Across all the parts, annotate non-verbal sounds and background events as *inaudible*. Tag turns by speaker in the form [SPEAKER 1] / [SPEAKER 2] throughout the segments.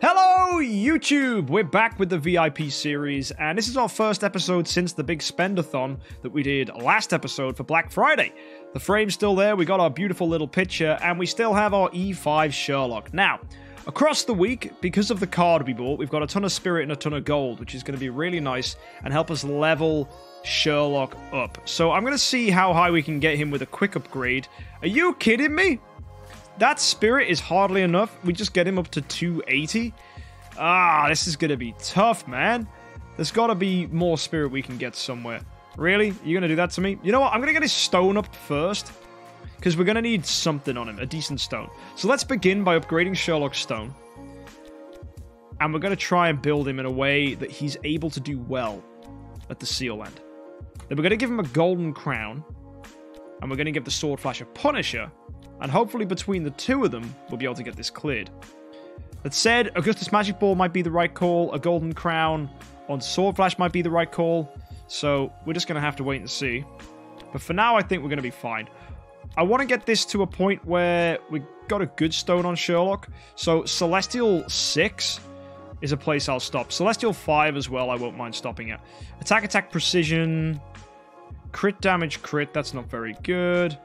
[SPEAKER 1] Hello, YouTube! We're back with the VIP series, and this is our first episode since the big spendathon that we did last episode for Black Friday. The frame's still there, we got our beautiful little picture, and we still have our E5 Sherlock. Now, across the week, because of the card we bought, we've got a ton of spirit and a ton of gold, which is going to be really nice and help us level Sherlock up. So I'm going to see how high we can get him with a quick upgrade. Are you kidding me? That spirit is hardly enough. We just get him up to 280. Ah, this is going to be tough, man. There's got to be more spirit we can get somewhere. Really? You're going to do that to me? You know what? I'm going to get his stone up first. Because we're going to need something on him. A decent stone. So let's begin by upgrading Sherlock's stone. And we're going to try and build him in a way that he's able to do well at the Seal Land. Then we're going to give him a golden crown. And we're going to give the sword flash a punisher and hopefully between the two of them, we'll be able to get this cleared. That said, Augustus Magic Ball might be the right call, a Golden Crown on Sword Flash might be the right call, so we're just going to have to wait and see. But for now, I think we're going to be fine. I want to get this to a point where we got a good stone on Sherlock, so Celestial 6 is a place I'll stop. Celestial 5 as well, I won't mind stopping it. Attack, attack, precision, crit damage, crit, that's not very good.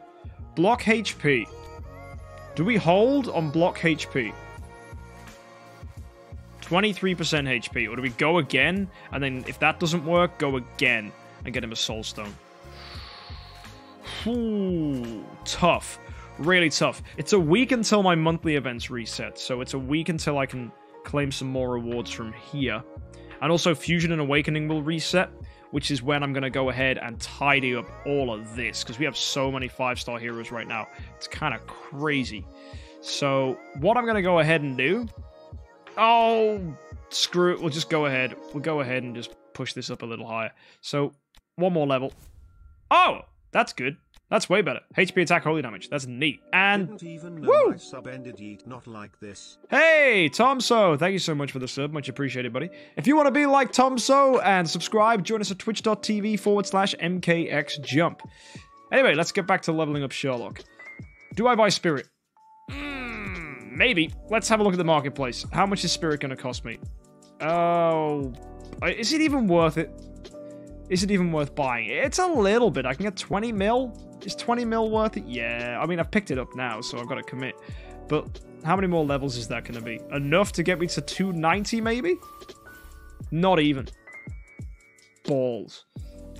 [SPEAKER 1] Block HP. Do we hold on block HP? 23% HP. Or do we go again? And then if that doesn't work, go again and get him a soul stone. Ooh, tough. Really tough. It's a week until my monthly events reset. So it's a week until I can claim some more rewards from here. And also Fusion and Awakening will reset which is when I'm going to go ahead and tidy up all of this because we have so many five star heroes right now. It's kind of crazy. So, what I'm going to go ahead and do. Oh, screw it. We'll just go ahead. We'll go ahead and just push this up a little higher. So, one more level. Oh, that's good. That's way better. HP attack, holy damage. That's neat. And
[SPEAKER 2] Didn't even know
[SPEAKER 1] woo!
[SPEAKER 2] sub ended yet. Not like this.
[SPEAKER 1] Hey, Tomso, thank you so much for the sub. Much appreciated, buddy. If you want to be like Tomso and subscribe, join us at twitch.tv forward slash mkxjump. Anyway, let's get back to leveling up Sherlock. Do I buy Spirit? Mm, maybe. Let's have a look at the marketplace. How much is Spirit going to cost me? Oh, is it even worth it? Is it even worth buying? It's a little bit. I can get 20 mil. Is 20 mil worth it? Yeah. I mean, I've picked it up now, so I've got to commit. But how many more levels is that going to be? Enough to get me to 290, maybe? Not even. Balls.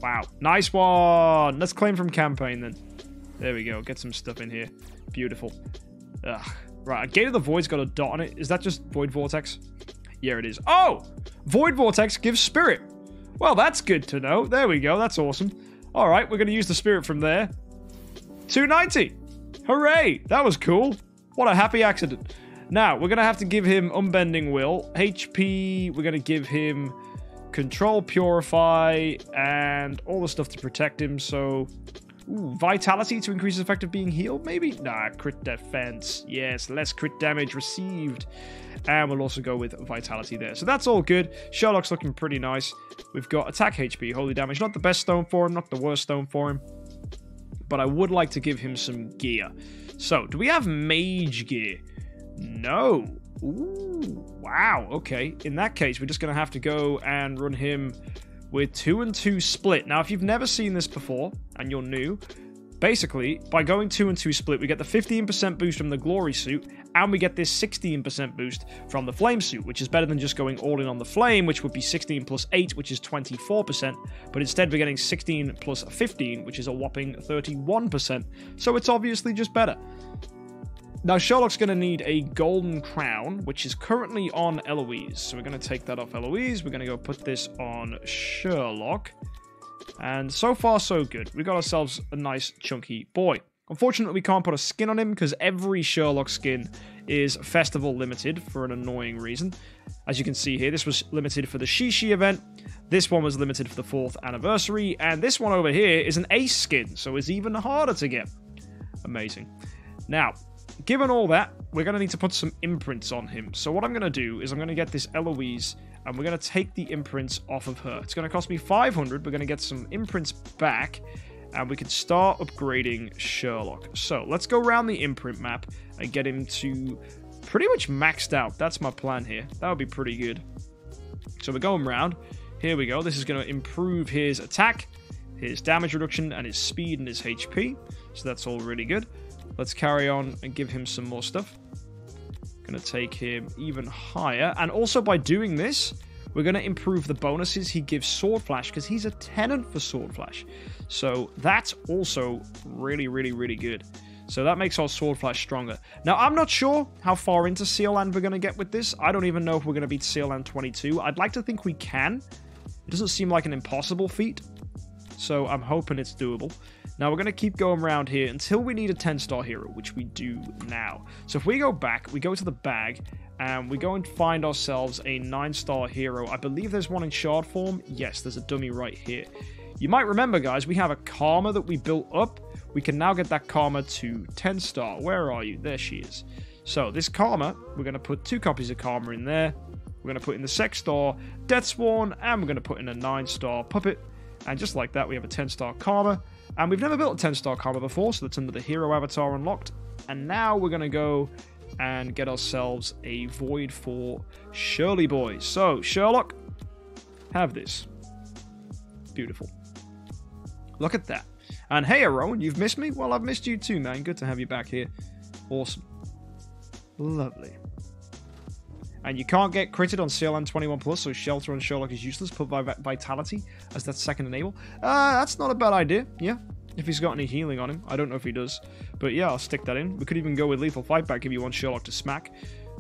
[SPEAKER 1] Wow. Nice one. Let's claim from campaign then. There we go. Get some stuff in here. Beautiful. Ugh. Right. Gate of the Void's got a dot on it. Is that just Void Vortex? Yeah, it is. Oh! Void Vortex gives Spirit. Well, that's good to know. There we go. That's awesome. All right, we're going to use the spirit from there. 290. Hooray! That was cool. What a happy accident. Now, we're going to have to give him Unbending Will. HP, we're going to give him Control, Purify, and all the stuff to protect him. So, ooh, Vitality to increase his effect of being healed, maybe? Nah, crit defense. Yes, less crit damage received. And we'll also go with Vitality there. So that's all good. Sherlock's looking pretty nice. We've got Attack HP, Holy Damage. Not the best stone for him, not the worst stone for him. But I would like to give him some gear. So, do we have Mage gear? No. Ooh, wow. Okay. In that case, we're just going to have to go and run him with 2 and 2 split. Now, if you've never seen this before and you're new, basically, by going 2 and 2 split, we get the 15% boost from the Glory suit and we get this 16% boost from the Flame suit, which is better than just going all in on the Flame, which would be 16 plus 8, which is 24%, but instead we're getting 16 plus 15, which is a whopping 31%, so it's obviously just better. Now, Sherlock's going to need a golden crown, which is currently on Eloise. So we're going to take that off Eloise. We're going to go put this on Sherlock. And so far, so good. We got ourselves a nice, chunky boy. Unfortunately, we can't put a skin on him because every Sherlock skin is festival limited for an annoying reason. As you can see here, this was limited for the Shishi event. This one was limited for the 4th anniversary. And this one over here is an ace skin, so it's even harder to get. Amazing. Now, given all that, we're going to need to put some imprints on him. So what I'm going to do is I'm going to get this Eloise and we're going to take the imprints off of her. It's going to cost me 500. We're going to get some imprints back and we can start upgrading Sherlock. So let's go around the imprint map and get him to pretty much maxed out. That's my plan here. That would be pretty good. So we're going round. Here we go. This is going to improve his attack, his damage reduction, and his speed and his HP. So that's all really good. Let's carry on and give him some more stuff. Going to take him even higher. And also by doing this, we're going to improve the bonuses he gives Sword Flash because he's a tenant for Sword Flash. So that's also really, really, really good. So that makes our Sword Flash stronger. Now, I'm not sure how far into Seal Land we're going to get with this. I don't even know if we're going to beat Seal Land 22. I'd like to think we can. It doesn't seem like an impossible feat. So I'm hoping it's doable. Now we're going to keep going around here until we need a 10 star hero, which we do now. So if we go back, we go to the bag, and we go and find ourselves a 9 star hero. I believe there's one in shard form. Yes, there's a dummy right here. You might remember, guys, we have a Karma that we built up. We can now get that Karma to 10 star. Where are you? There she is. So this Karma, we're going to put two copies of Karma in there. We're going to put in the Sex Star Death Spawn, and we're going to put in a 9 star Puppet. And just like that, we have a 10 star Karma. And we've never built a 10 star Karma before, so that's the Hero Avatar unlocked. And now we're going to go and get ourselves a Void for Shirley Boy. So, Sherlock, have this. Beautiful. Look at that. And hey, Aaron, you've missed me? Well, I've missed you too, man. Good to have you back here. Awesome. Lovely. And you can't get critted on CLN 21 Plus, so Shelter on Sherlock is useless. Put Vitality as that second enable. Uh, that's not a bad idea. Yeah, if he's got any healing on him. I don't know if he does. But yeah, I'll stick that in. We could even go with Lethal Fight Back if you want Sherlock to smack.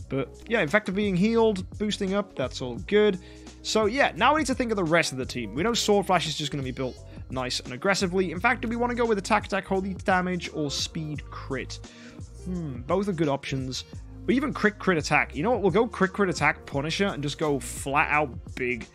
[SPEAKER 1] But yeah, effective being healed, boosting up, that's all good. So yeah, now we need to think of the rest of the team. We know Sword Flash is just going to be built nice and aggressively. In fact, do we want to go with attack attack, holy damage, or speed crit? Hmm, both are good options. Or even crit crit attack. You know what? We'll go crit crit attack Punisher and just go flat out big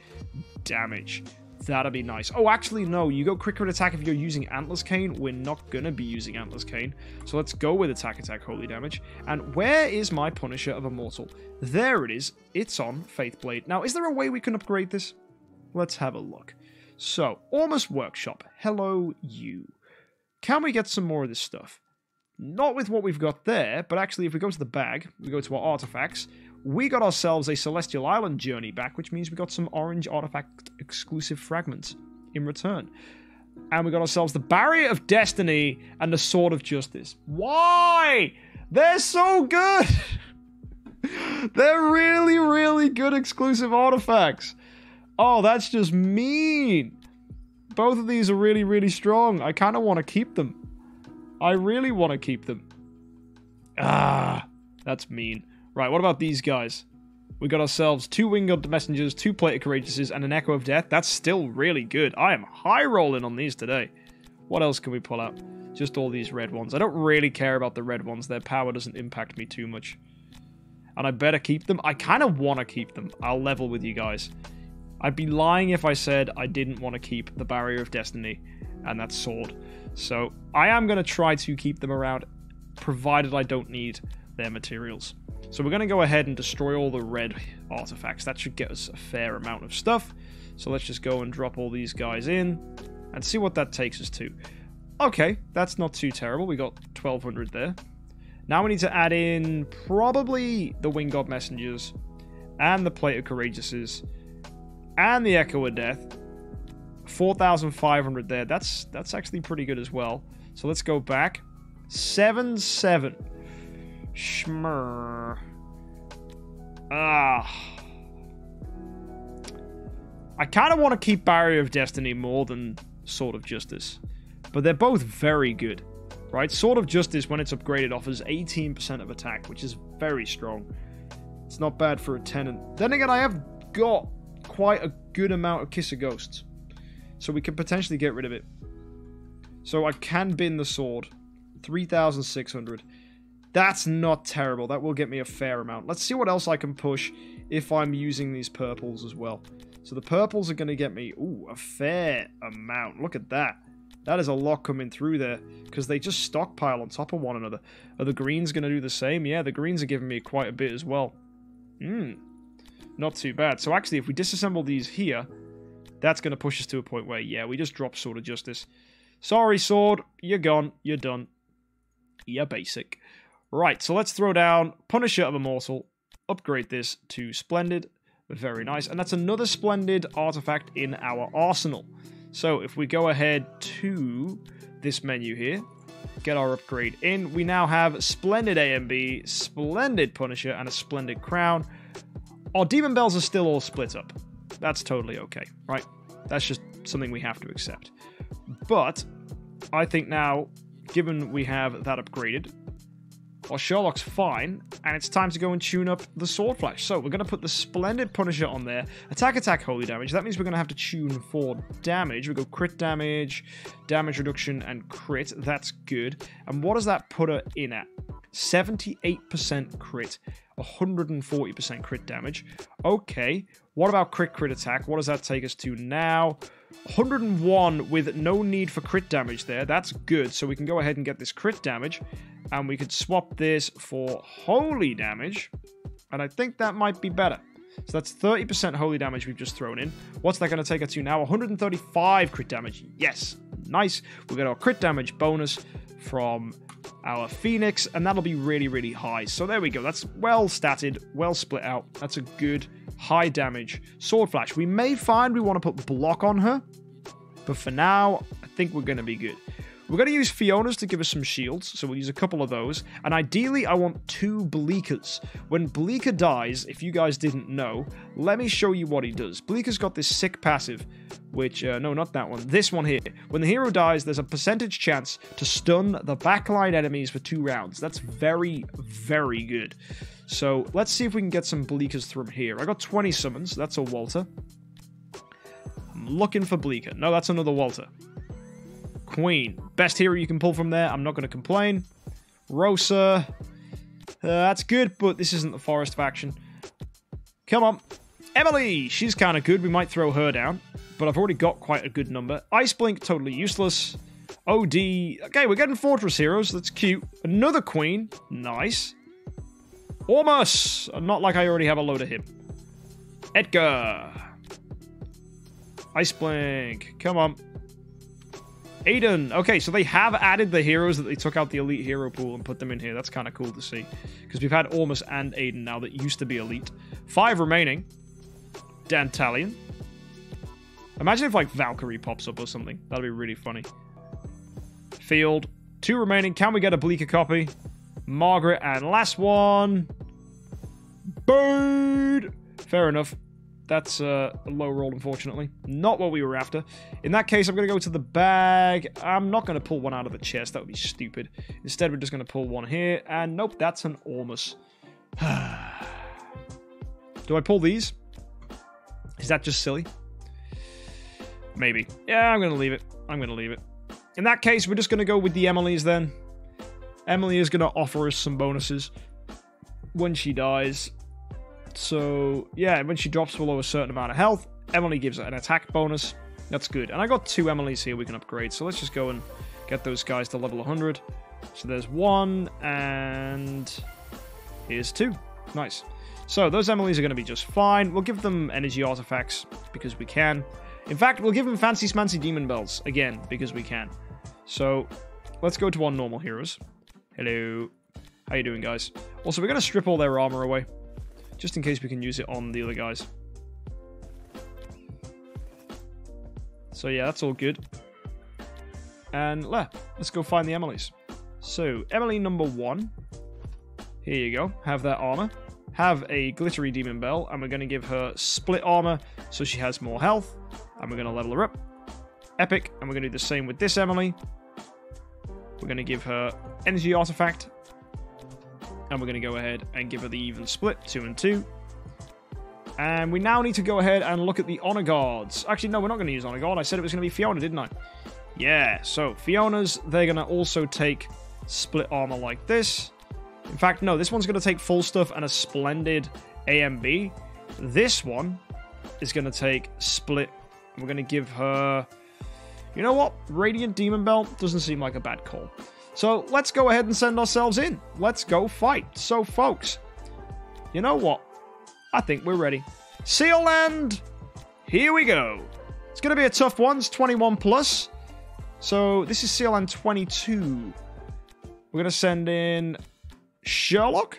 [SPEAKER 1] damage. That'd be nice. Oh, actually, no. You go crit crit attack if you're using Antlers Cane. We're not going to be using Antlers Cane. So let's go with attack attack holy damage. And where is my Punisher of Immortal? There it is. It's on Faith Blade. Now, is there a way we can upgrade this? Let's have a look. So, Almost Workshop. Hello, you. Can we get some more of this stuff? Not with what we've got there, but actually if we go to the bag, we go to our artifacts, we got ourselves a Celestial Island journey back, which means we got some orange artifact exclusive fragments in return. And we got ourselves the Barrier of Destiny and the Sword of Justice. Why? They're so good! *laughs* They're really, really good exclusive artifacts. Oh, that's just mean. Both of these are really, really strong. I kind of want to keep them. I really want to keep them. Ah, that's mean. Right, what about these guys? We got ourselves two Winged Messengers, two Plated Courageouses, and an Echo of Death. That's still really good. I am high rolling on these today. What else can we pull out? Just all these red ones. I don't really care about the red ones. Their power doesn't impact me too much. And I better keep them. I kind of want to keep them. I'll level with you guys. I'd be lying if I said I didn't want to keep the Barrier of Destiny and that sword. So I am going to try to keep them around, provided I don't need their materials. So we're going to go ahead and destroy all the red artifacts. That should get us a fair amount of stuff. So let's just go and drop all these guys in and see what that takes us to. Okay, that's not too terrible. We got 1200 there. Now we need to add in probably the Winged God Messengers and the Plate of Courageouses and the Echo of Death 4,500 there. That's that's actually pretty good as well. So let's go back. 7 7. Schmur. Ah. I kind of want to keep Barrier of Destiny more than Sword of Justice. But they're both very good. Right? Sword of Justice, when it's upgraded, offers 18% of attack, which is very strong. It's not bad for a tenant. Then again, I have got quite a good amount of Kiss of Ghosts. So we can potentially get rid of it. So I can bin the sword. 3,600. That's not terrible. That will get me a fair amount. Let's see what else I can push if I'm using these purples as well. So the purples are going to get me, ooh, a fair amount. Look at that. That is a lot coming through there because they just stockpile on top of one another. Are the greens going to do the same? Yeah, the greens are giving me quite a bit as well. Hmm, not too bad. So actually, if we disassemble these here, that's going to push us to a point where, yeah, we just drop Sword of Justice. Sorry, Sword. You're gone. You're done. You're basic. Right, so let's throw down Punisher of Immortal, upgrade this to Splendid. Very nice. And that's another Splendid artifact in our arsenal. So if we go ahead to this menu here, get our upgrade in, we now have Splendid AMB, Splendid Punisher, and a Splendid Crown. Our Demon Bells are still all split up. That's totally okay, right? That's just something we have to accept. But I think now, given we have that upgraded, well, Sherlock's fine, and it's time to go and tune up the Sword Flash. So we're going to put the Splendid Punisher on there. Attack, attack, holy damage. That means we're going to have to tune for damage. We go crit damage, damage reduction, and crit. That's good. And what does that put her in at? 78% crit, 140% crit damage. Okay, what about crit crit attack? What does that take us to now? 101 with no need for crit damage there. That's good. So we can go ahead and get this crit damage. And we could swap this for holy damage. And I think that might be better. So that's 30% holy damage we've just thrown in. What's that going to take us to now? 135 crit damage. Yes. Nice. We get our crit damage bonus from our Phoenix, and that'll be really, really high. So there we go. That's well statted, well split out. That's a good high damage sword flash. We may find we want to put block on her, but for now, I think we're going to be good. We're going to use Fiona's to give us some shields, so we'll use a couple of those. And ideally, I want two Bleakers. When Bleaker dies, if you guys didn't know, let me show you what he does. Bleaker's got this sick passive, which, uh, no, not that one. This one here. When the hero dies, there's a percentage chance to stun the backline enemies for two rounds. That's very, very good. So let's see if we can get some Bleakers from here. I got 20 summons. That's a Walter. I'm looking for Bleaker. No, that's another Walter. Queen. Best hero you can pull from there. I'm not going to complain. Rosa. Uh, that's good, but this isn't the Forest faction. Come on. Emily. She's kind of good. We might throw her down. But I've already got quite a good number. Ice Blink, totally useless. OD. Okay, we're getting Fortress heroes. That's cute. Another Queen. Nice. Ormus. Not like I already have a load of him. Edgar. Ice Blink. Come on. Aiden. Okay, so they have added the heroes that they took out the elite hero pool and put them in here. That's kind of cool to see. Because we've had Ormus and Aiden now that used to be elite. Five remaining. Dantalion. Imagine if, like, Valkyrie pops up or something. That'd be really funny. Field. Two remaining. Can we get a Bleaker copy? Margaret. And last one. Bird. Fair enough. That's uh, a low roll, unfortunately. Not what we were after. In that case, I'm going to go to the bag. I'm not going to pull one out of the chest. That would be stupid. Instead, we're just going to pull one here. And nope, that's an Ormus. *sighs* Do I pull these? Is that just silly? Maybe. Yeah, I'm going to leave it. I'm going to leave it. In that case, we're just going to go with the Emily's then. Emily is going to offer us some bonuses when she dies. So, yeah, when she drops below a certain amount of health, Emily gives an attack bonus. That's good. And I got two Emily's here we can upgrade. So let's just go and get those guys to level 100. So there's one, and here's two. Nice. So those Emily's are going to be just fine. We'll give them energy artifacts because we can. In fact, we'll give them fancy smancy demon bells again because we can. So let's go to our normal heroes. Hello. How you doing, guys? Also, we're going to strip all their armor away just in case we can use it on the other guys. So yeah, that's all good. And let's go find the Emily's. So, Emily number one. Here you go. Have that armor. Have a glittery demon bell, and we're going to give her split armor so she has more health. And we're going to level her up. Epic. And we're going to do the same with this Emily. We're going to give her energy artifact and we're going to go ahead and give her the even split, two and two. And we now need to go ahead and look at the honor guards. Actually, no, we're not going to use honor guard. I said it was going to be Fiona, didn't I? Yeah, so Fiona's, they're going to also take split armor like this. In fact, no, this one's going to take full stuff and a splendid AMB. This one is going to take split. We're going to give her... You know what? Radiant Demon Bell doesn't seem like a bad call. So let's go ahead and send ourselves in. Let's go fight. So, folks, you know what? I think we're ready. Seal Land, here we go. It's going to be a tough one. It's 21 plus. So this is Seal Land 22. We're going to send in Sherlock,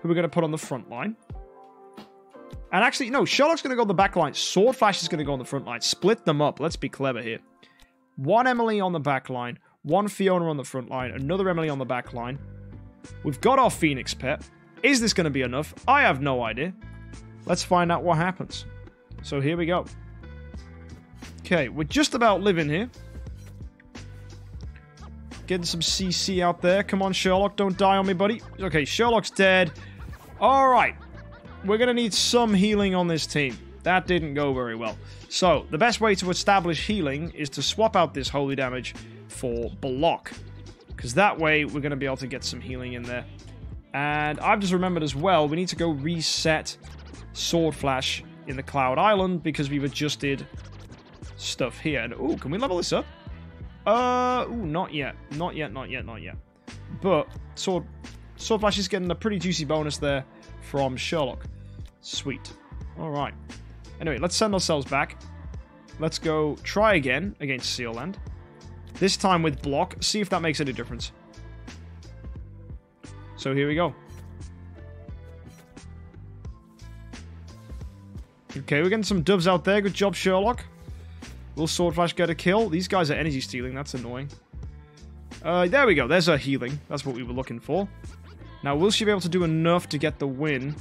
[SPEAKER 1] who we're going to put on the front line. And actually, no, Sherlock's going to go on the back line. Sword Flash is going to go on the front line. Split them up. Let's be clever here. One Emily on the back line, one Fiona on the front line, another Emily on the back line. We've got our Phoenix pet. Is this going to be enough? I have no idea. Let's find out what happens. So here we go. Okay, we're just about living here. Getting some CC out there. Come on, Sherlock. Don't die on me, buddy. Okay, Sherlock's dead. All right. We're going to need some healing on this team. That didn't go very well. So, the best way to establish healing is to swap out this holy damage for block. Because that way, we're going to be able to get some healing in there. And I've just remembered as well, we need to go reset Sword Flash in the Cloud Island because we've adjusted stuff here. And, ooh, can we level this up? Uh, ooh, not yet. Not yet, not yet, not yet. But Sword, Flash is getting a pretty juicy bonus there from Sherlock. Sweet. All right. Anyway, let's send ourselves back. Let's go try again against Seal Land. This time with block. See if that makes any difference. So here we go. Okay, we're getting some dubs out there. Good job, Sherlock. Will Sword Flash get a kill? These guys are energy stealing. That's annoying. Uh, there we go. There's a healing. That's what we were looking for. Now, will she be able to do enough to get the win?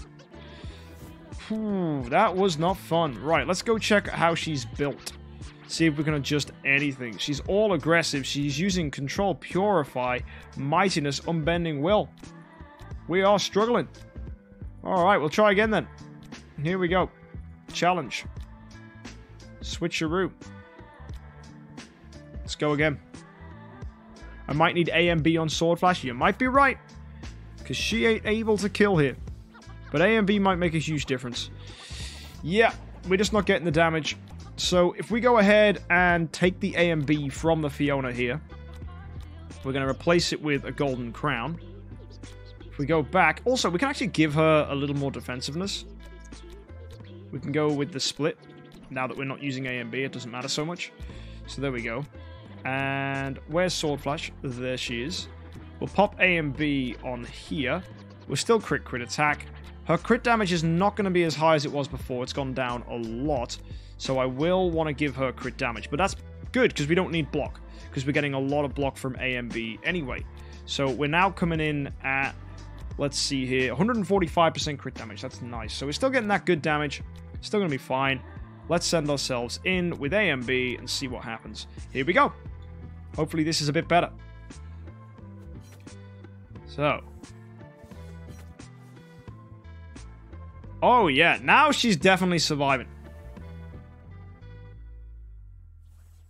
[SPEAKER 1] Whew, that was not fun. Right, let's go check how she's built. See if we can adjust anything. She's all aggressive. She's using Control Purify, Mightiness, Unbending Will. We are struggling. Alright, we'll try again then. Here we go. Challenge. Switcheroo. Let's go again. I might need A and B on Sword Flash. You might be right. Because she ain't able to kill here. But A and B might make a huge difference. Yeah, we're just not getting the damage. So if we go ahead and take the A and B from the Fiona here, we're going to replace it with a Golden Crown. If we go back, also we can actually give her a little more defensiveness. We can go with the split. Now that we're not using A and B, it doesn't matter so much. So there we go. And where's Sword Flash? There she is. We'll pop A and B on here. We're still crit crit attack. Her crit damage is not going to be as high as it was before. It's gone down a lot. So I will want to give her crit damage. But that's good because we don't need block. Because we're getting a lot of block from AMB anyway. So we're now coming in at, let's see here, 145% crit damage. That's nice. So we're still getting that good damage. Still going to be fine. Let's send ourselves in with AMB and see what happens. Here we go. Hopefully this is a bit better. So. Oh, yeah. Now she's definitely surviving.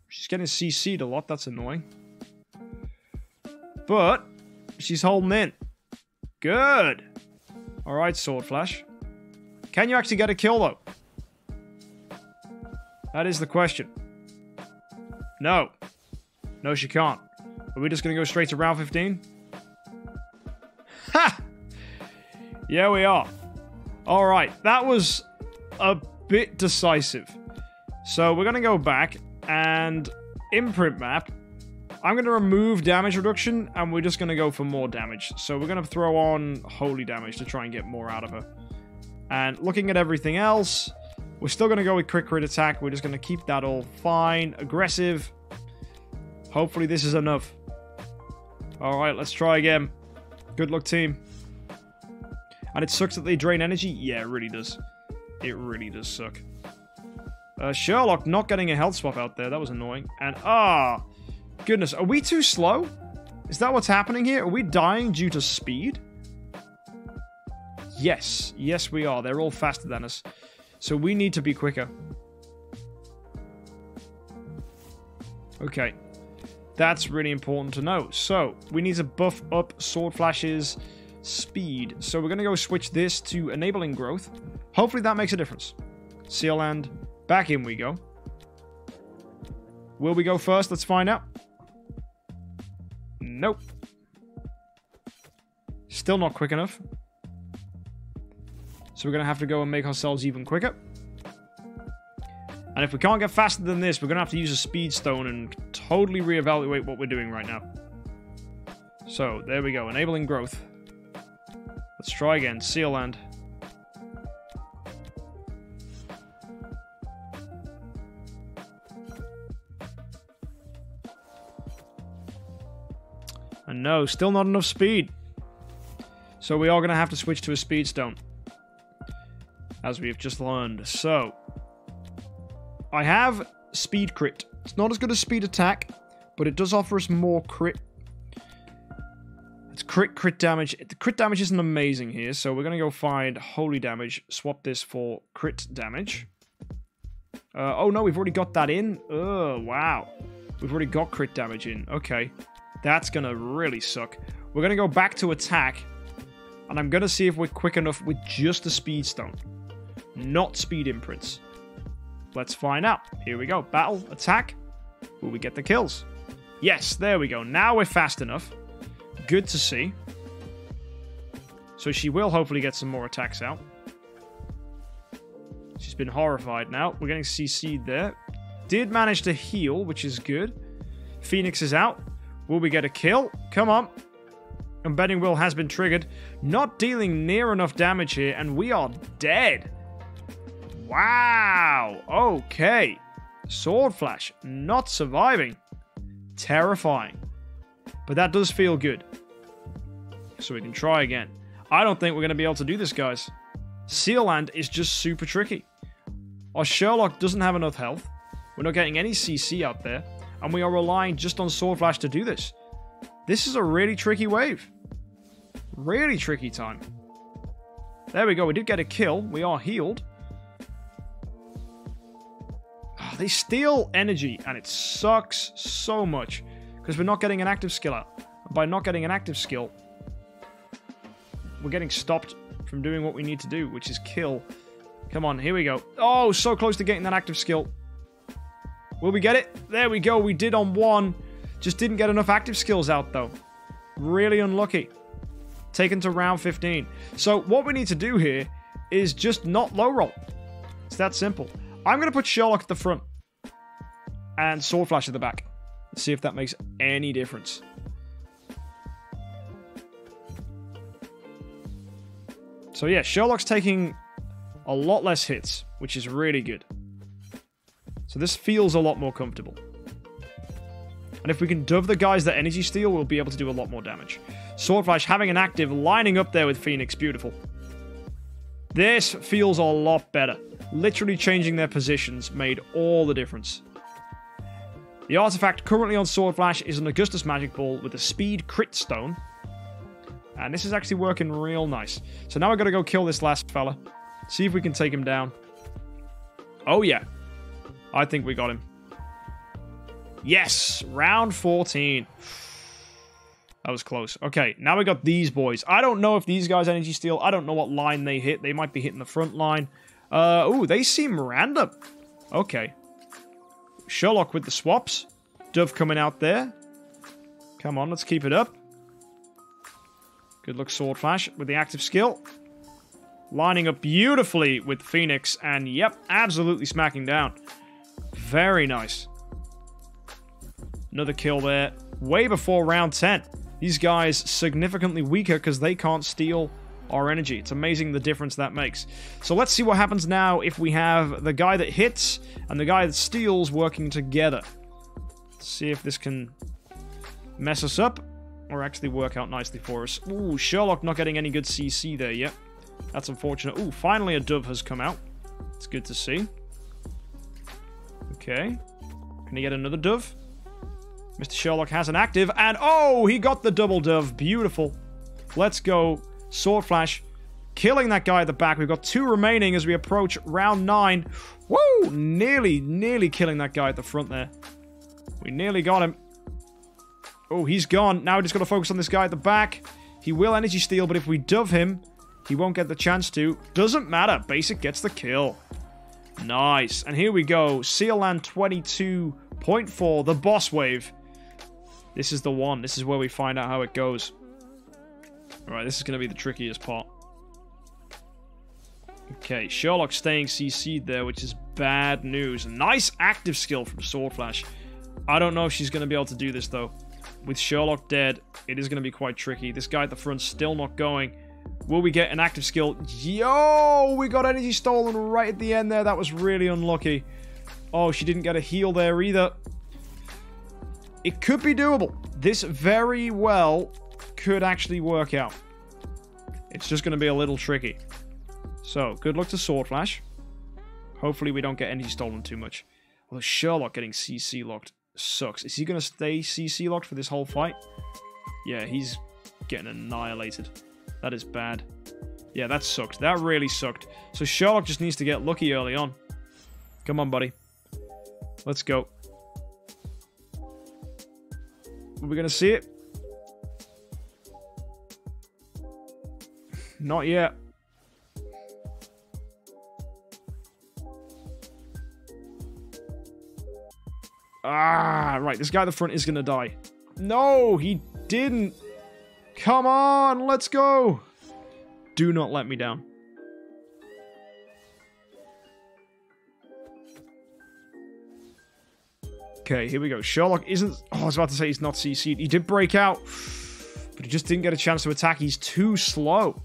[SPEAKER 1] She's getting CC'd a lot. That's annoying. But she's holding in. Good. All right, Sword Flash. Can you actually get a kill, though? That is the question. No. No, she can't. Are we just going to go straight to round 15? Ha! Yeah, we are. All right, that was a bit decisive. So we're going to go back and imprint map. I'm going to remove damage reduction and we're just going to go for more damage. So we're going to throw on holy damage to try and get more out of her. And looking at everything else, we're still going to go with quick crit attack. We're just going to keep that all fine. Aggressive. Hopefully this is enough. All right, let's try again. Good luck, team. And it sucks that they drain energy? Yeah, it really does. It really does suck. Uh, Sherlock not getting a health swap out there. That was annoying. And, ah, goodness. Are we too slow? Is that what's happening here? Are we dying due to speed? Yes. Yes, we are. They're all faster than us. So we need to be quicker. Okay. That's really important to know. So, we need to buff up Sword Flash's speed. So we're going to go switch this to enabling growth. Hopefully that makes a difference. Seal Land. Back in we go. Will we go first? Let's find out. Nope. Still not quick enough. So we're going to have to go and make ourselves even quicker. And if we can't get faster than this, we're going to have to use a speed stone and totally reevaluate what we're doing right now. So, there we go. Enabling growth. Let's try again. Seal land. And no, still not enough speed. So we are going to have to switch to a speed stone. As we have just learned. So, I have speed crit. It's not as good as speed attack, but it does offer us more crit. Crit crit damage. The crit damage isn't amazing here, so we're going to go find holy damage. Swap this for crit damage. Uh, oh no, we've already got that in. Oh, wow. We've already got crit damage in. Okay. That's going to really suck. We're going to go back to attack. And I'm going to see if we're quick enough with just the speed stone. Not speed imprints. Let's find out. Here we go. Battle, attack. Will we get the kills? Yes, there we go. Now we're fast enough. Good to see. So she will hopefully get some more attacks out. She's been horrified now. We're getting CC'd there. Did manage to heal, which is good. Phoenix is out. Will we get a kill? Come on. Unbending Will has been triggered. Not dealing near enough damage here, and we are dead. Wow. Okay. Sword Flash not surviving. Terrifying. But that does feel good. So we can try again. I don't think we're going to be able to do this, guys. Sealand is just super tricky. Our Sherlock doesn't have enough health. We're not getting any CC out there. And we are relying just on Sword Flash to do this. This is a really tricky wave. Really tricky time. There we go. We did get a kill. We are healed. Oh, they steal energy, and it sucks so much. Because we're not getting an active skill out. by not getting an active skill, we're getting stopped from doing what we need to do, which is kill. Come on, here we go. Oh, so close to getting that active skill. Will we get it? There we go. We did on one. Just didn't get enough active skills out, though. Really unlucky. Taken to round 15. So what we need to do here is just not low roll. It's that simple. I'm going to put Sherlock at the front. And Sword Flash at the back. See if that makes any difference. So yeah, Sherlock's taking a lot less hits, which is really good. So this feels a lot more comfortable. And if we can dove the guys that energy steal, we'll be able to do a lot more damage. Swordflash having an active, lining up there with Phoenix, beautiful. This feels a lot better. Literally changing their positions made all the difference. The artifact currently on Swordflash is an Augustus Magic Ball with a speed crit stone. And this is actually working real nice. So now i got to go kill this last fella. See if we can take him down. Oh yeah, I think we got him. Yes! Round 14. *sighs* That was close. Okay, now we got these boys. I don't know if these guys energy steal. I don't know what line they hit. They might be hitting the front line. Uh, ooh, they seem random. Okay. Sherlock with the swaps. Dove coming out there. Come on, let's keep it up. Good luck, Sword Flash, with the active skill. Lining up beautifully with Phoenix, and yep, absolutely smacking down. Very nice. Another kill there. Way before round 10. These guys significantly weaker because they can't steal our energy. It's amazing the difference that makes. So let's see what happens now if we have the guy that hits and the guy that steals working together. Let's see if this can mess us up or actually work out nicely for us. Ooh, Sherlock not getting any good CC there yet. That's unfortunate. Ooh, finally a dove has come out. It's good to see. Okay. Can he get another dove? Mr. Sherlock has an active, and oh, he got the double dove. Beautiful. Let's go. Sword Flash killing that guy at the back. We've got two remaining as we approach round nine. Woo! Nearly, nearly killing that guy at the front there. We nearly got him. Oh, he's gone. Now we just got to focus on this guy at the back. He will energy steal, but if we dove him, he won't get the chance to. Doesn't matter. Basic gets the kill. Nice. And here we go. Seal Land 22.4, the boss wave. This is the one. This is where we find out how it goes. Alright, this is going to be the trickiest part. Okay, Sherlock staying CC'd there, which is bad news. Nice active skill from Sword Flash. I don't know if she's going to be able to do this, though. With Sherlock dead, it is going to be quite tricky. This guy at the front still not going. Will we get an active skill? Yo, we got energy stolen right at the end there. That was really unlucky. Oh, she didn't get a heal there either. It could be doable. This very well could actually work out. It's just going to be a little tricky. So, good luck to Sword Flash. Hopefully we don't get any stolen too much. Although Sherlock getting CC locked sucks. Is he going to stay CC locked for this whole fight? Yeah, he's getting annihilated. That is bad. Yeah, that sucked. That really sucked. So Sherlock just needs to get lucky early on. Come on, buddy. Let's go. We're we going to see it? Not yet. Ah, right. This guy at the front is going to die. No, he didn't. Come on, let's go. Do not let me down. Okay, here we go. Sherlock isn't... Oh, I was about to say he's not CC'd. He did break out, but he just didn't get a chance to attack. He's too slow.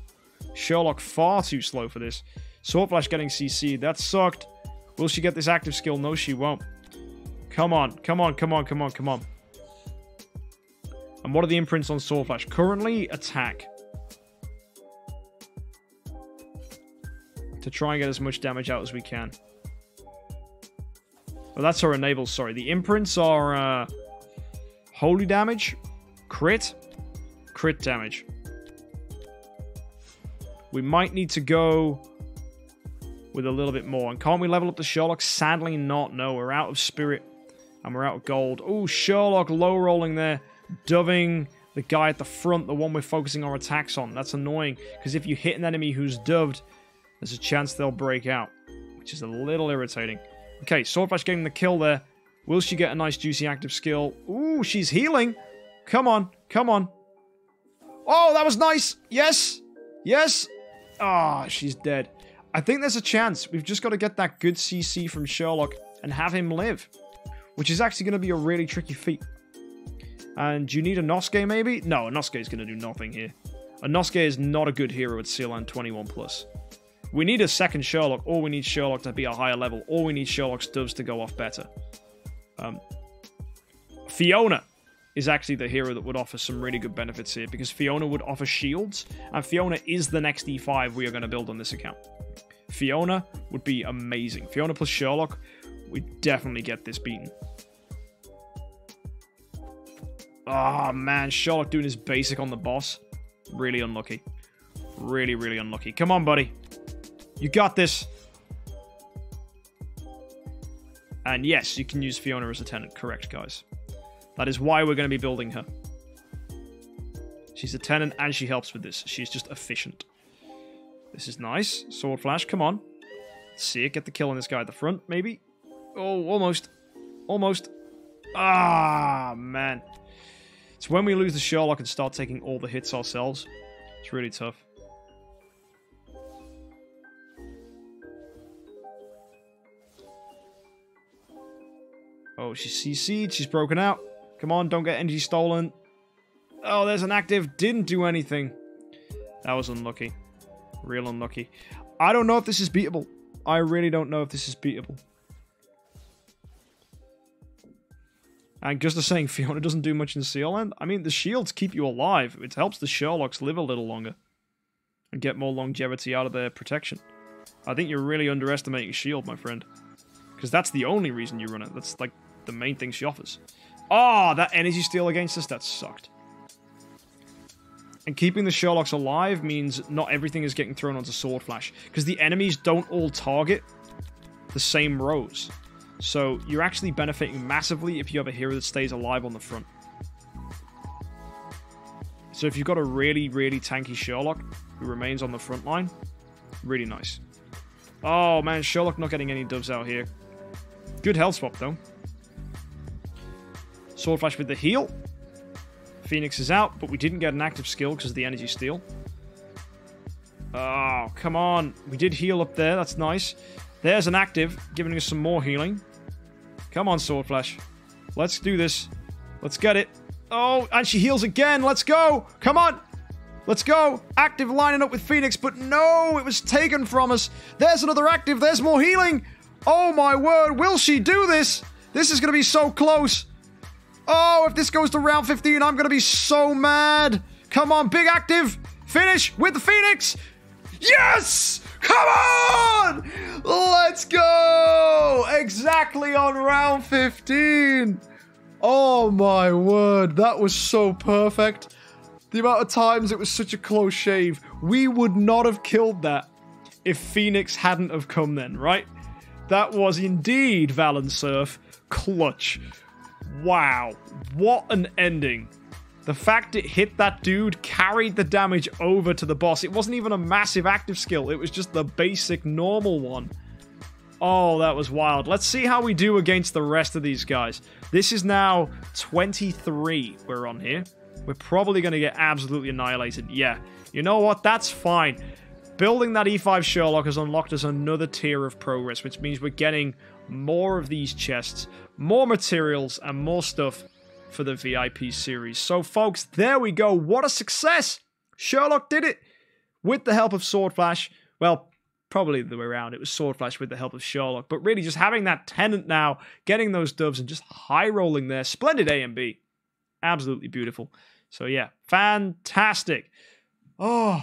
[SPEAKER 1] Sherlock far too slow for this. Sword Flash getting CC'd. That sucked. Will she get this active skill? No, she won't. Come on, come on, come on, come on, come on. And what are the imprints on Sword Flash? Currently, attack. To try and get as much damage out as we can. Well, that's our enables, sorry. The imprints are uh, holy damage, crit, crit damage. We might need to go with a little bit more. And can't we level up the Sherlock? Sadly not. No, we're out of spirit and we're out of gold. Oh, Sherlock low rolling there doving the guy at the front, the one we're focusing our attacks on. That's annoying, because if you hit an enemy who's doved, there's a chance they'll break out, which is a little irritating. Okay, Swordflash getting the kill there. Will she get a nice juicy active skill? Ooh, she's healing. Come on, come on. Oh, that was nice. Yes, yes. Ah, oh, she's dead. I think there's a chance. We've just got to get that good CC from Sherlock and have him live, which is actually going to be a really tricky feat. And you need Inosuke maybe? No, Inosuke is going to do nothing here. Inosuke is not a good hero at Sealand 21+. plus. We need a second Sherlock, or we need Sherlock to be a higher level, or we need Sherlock's doves to go off better. Um, Fiona is actually the hero that would offer some really good benefits here, because Fiona would offer shields, and Fiona is the next E5 we are going to build on this account. Fiona would be amazing. Fiona plus Sherlock, we definitely get this beaten. Oh, man. Sherlock doing his basic on the boss. Really unlucky. Really, really unlucky. Come on, buddy. You got this. And yes, you can use Fiona as a tenant. Correct, guys. That is why we're going to be building her. She's a tenant and she helps with this. She's just efficient. This is nice. Sword Flash, come on. See it. Get the kill on this guy at the front, maybe. Oh, almost. Almost. Ah, man. It's when we lose the Sherlock and start taking all the hits ourselves. It's really tough. Oh, she's CC'd. She's broken out. Come on, don't get energy stolen. Oh, there's an active. Didn't do anything. That was unlucky. Real unlucky. I don't know if this is beatable. I really don't know if this is beatable. And just as saying *laughs* Fiona doesn't do much in Sealand, I mean, the shields keep you alive. It helps the Sherlocks live a little longer and get more longevity out of their protection. I think you're really underestimating shield, my friend. Because that's the only reason you run it. That's like the main thing she offers. Oh, that energy steal against us, that sucked. And keeping the Sherlocks alive means not everything is getting thrown onto Sword Flash. Because the enemies don't all target the same rows. So you're actually benefiting massively if you have a hero that stays alive on the front. So if you've got a really, really tanky Sherlock who remains on the front line, really nice. Oh man, Sherlock not getting any doves out here. Good health swap though. Sword Flash with the heal. Phoenix is out, but we didn't get an active skill because of the energy steal. Oh, come on. We did heal up there. That's nice. There's an active, giving us some more healing. Come on, Sword Flash. Let's do this. Let's get it. Oh, and she heals again. Let's go. Come on. Let's go. Active lining up with Phoenix, but no, it was taken from us. There's another active. There's more healing. Oh my word. Will she do this? This is going to be so close. Oh, if this goes to round 15, I'm going to be so mad. Come on, big active. Finish with the Phoenix. Yes! Come on! Let's go! Exactly on round 15. Oh my word, that was so perfect. The amount of times it was such a close shave. We would not have killed that if Phoenix hadn't have come then, right? That was indeed Valen Surf clutch. Wow, what an ending. The fact it hit that dude carried the damage over to the boss. It wasn't even a massive active skill, it was just the basic normal one. Oh, that was wild. Let's see how we do against the rest of these guys. This is now 23 we're on here. We're probably going to get absolutely annihilated. Yeah, you know what? That's fine. Building that E5 Sherlock has unlocked us another tier of progress, which means we're getting more of these chests, more materials, and more stuff for the VIP series. So, folks, there we go. What a success! Sherlock did it with the help of Sword Flash. Well, probably the way around. It was Sword Flash with the help of Sherlock. But really, just having that tenant now, getting those doves, and just high rolling there. Splendid A and B. Absolutely beautiful. So, yeah, fantastic. Oh,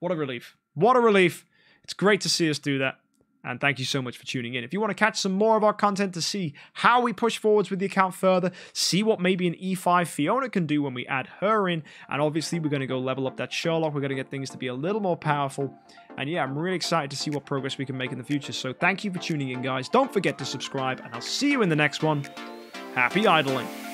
[SPEAKER 1] what a relief. What a relief. It's great to see us do that. And thank you so much for tuning in. If you want to catch some more of our content to see how we push forwards with the account further, see what maybe an E5 Fiona can do when we add her in, and obviously we're going to go level up that Sherlock. We're going to get things to be a little more powerful. And yeah, I'm really excited to see what progress we can make in the future. So thank you for tuning in, guys. Don't forget to subscribe, and I'll see you in the next one. Happy idling.